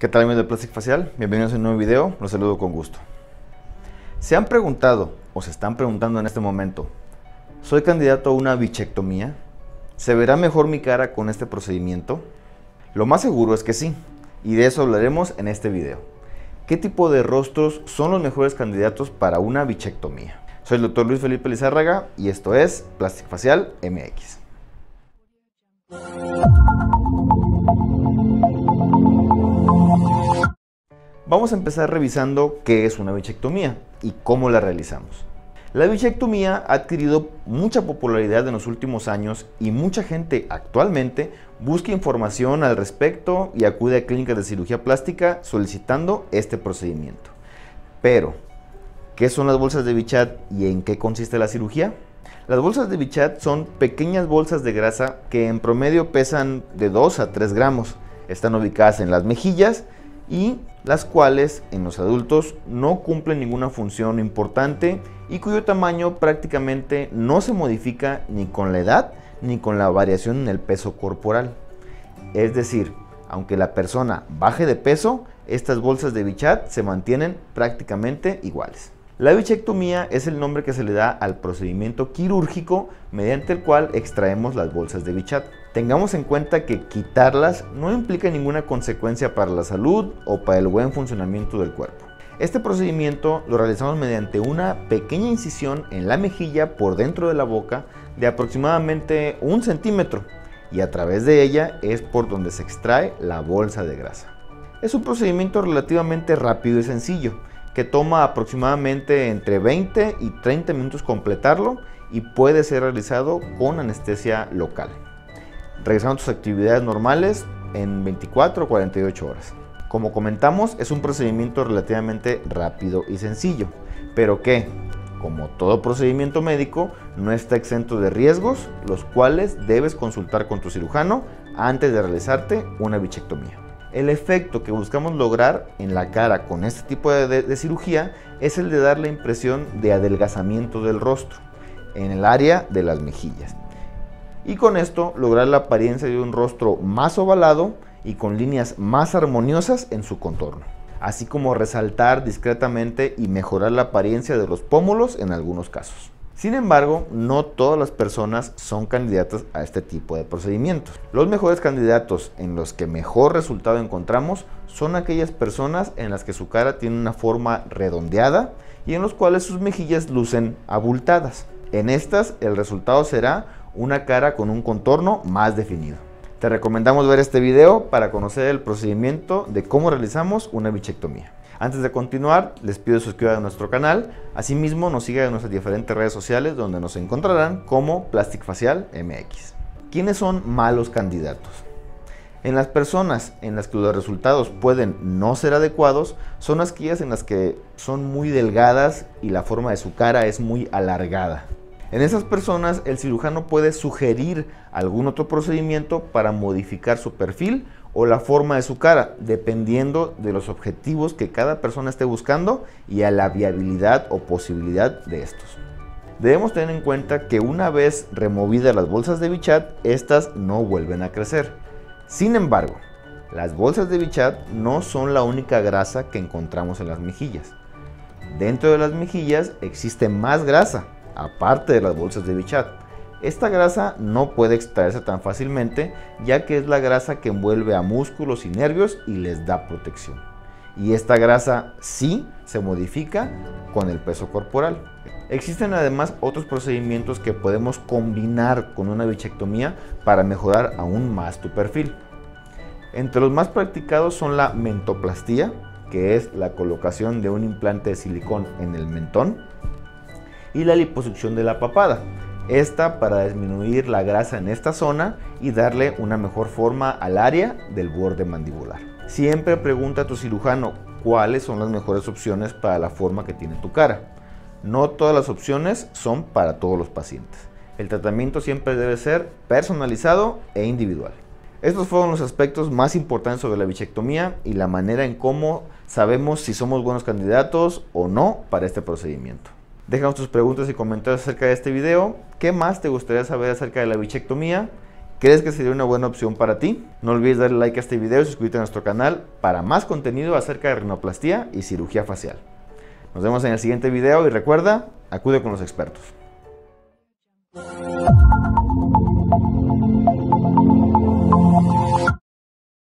¿Qué tal amigos de Plastic Facial? Bienvenidos a un nuevo video, los saludo con gusto. ¿Se han preguntado o se están preguntando en este momento, ¿soy candidato a una bichectomía? ¿Se verá mejor mi cara con este procedimiento? Lo más seguro es que sí, y de eso hablaremos en este video. ¿Qué tipo de rostros son los mejores candidatos para una bichectomía? Soy el doctor Luis Felipe Lizárraga y esto es Plastic Facial MX. Vamos a empezar revisando qué es una bichectomía y cómo la realizamos. La bichectomía ha adquirido mucha popularidad en los últimos años y mucha gente actualmente busca información al respecto y acude a clínicas de cirugía plástica solicitando este procedimiento. Pero, ¿qué son las bolsas de bichat y en qué consiste la cirugía? Las bolsas de bichat son pequeñas bolsas de grasa que en promedio pesan de 2 a 3 gramos. Están ubicadas en las mejillas y las cuales en los adultos no cumplen ninguna función importante y cuyo tamaño prácticamente no se modifica ni con la edad ni con la variación en el peso corporal. Es decir, aunque la persona baje de peso, estas bolsas de bichat se mantienen prácticamente iguales. La bichectomía es el nombre que se le da al procedimiento quirúrgico mediante el cual extraemos las bolsas de bichat. Tengamos en cuenta que quitarlas no implica ninguna consecuencia para la salud o para el buen funcionamiento del cuerpo. Este procedimiento lo realizamos mediante una pequeña incisión en la mejilla por dentro de la boca de aproximadamente un centímetro y a través de ella es por donde se extrae la bolsa de grasa. Es un procedimiento relativamente rápido y sencillo que toma aproximadamente entre 20 y 30 minutos completarlo y puede ser realizado con anestesia local. Regresando a tus actividades normales en 24 o 48 horas. Como comentamos, es un procedimiento relativamente rápido y sencillo, pero que, como todo procedimiento médico, no está exento de riesgos, los cuales debes consultar con tu cirujano antes de realizarte una bichectomía. El efecto que buscamos lograr en la cara con este tipo de, cirugía es el de dar la impresión de adelgazamiento del rostro en el área de las mejillas. Y con esto lograr la apariencia de un rostro más ovalado y con líneas más armoniosas en su contorno. Así como resaltar discretamente y mejorar la apariencia de los pómulos en algunos casos. Sin embargo, no todas las personas son candidatas a este tipo de procedimientos. Los mejores candidatos en los que mejor resultado encontramos son aquellas personas en las que su cara tiene una forma redondeada y en los cuales sus mejillas lucen abultadas. En estas el resultado será una cara con un contorno más definido. Te recomendamos ver este video para conocer el procedimiento de cómo realizamos una bichectomía. Antes de continuar, les pido que suscriban a nuestro canal. Asimismo, nos sigan en nuestras diferentes redes sociales donde nos encontrarán como Plastic Facial MX. ¿Quiénes son malos candidatos? En las personas en las que los resultados pueden no ser adecuados son aquellas en las que son muy delgadas y la forma de su cara es muy alargada. En esas personas el cirujano puede sugerir algún otro procedimiento para modificar su perfil o la forma de su cara, dependiendo de los objetivos que cada persona esté buscando y a la viabilidad o posibilidad de estos. Debemos tener en cuenta que una vez removidas las bolsas de bichat, estas no vuelven a crecer. Sin embargo, las bolsas de bichat no son la única grasa que encontramos en las mejillas. Dentro de las mejillas existe más grasa, aparte de las bolsas de bichat. Esta grasa no puede extraerse tan fácilmente ya que es la grasa que envuelve a músculos y nervios y les da protección. Y esta grasa sí se modifica con el peso corporal. Existen además otros procedimientos que podemos combinar con una bichectomía para mejorar aún más tu perfil. Entre los más practicados son la mentoplastía, que es la colocación de un implante de silicón en el mentón, y la liposucción de la papada, esta para disminuir la grasa en esta zona y darle una mejor forma al área del borde mandibular. Siempre pregunta a tu cirujano cuáles son las mejores opciones para la forma que tiene tu cara. No todas las opciones son para todos los pacientes. El tratamiento siempre debe ser personalizado e individual. Estos fueron los aspectos más importantes sobre la bichectomía y la manera en cómo sabemos si somos buenos candidatos o no para este procedimiento. Déjanos tus preguntas y comentarios acerca de este video. ¿Qué más te gustaría saber acerca de la bichectomía? ¿Crees que sería una buena opción para ti? No olvides darle like a este video y suscribirte a nuestro canal para más contenido acerca de rinoplastía y cirugía facial. Nos vemos en el siguiente video y recuerda, acude con los expertos.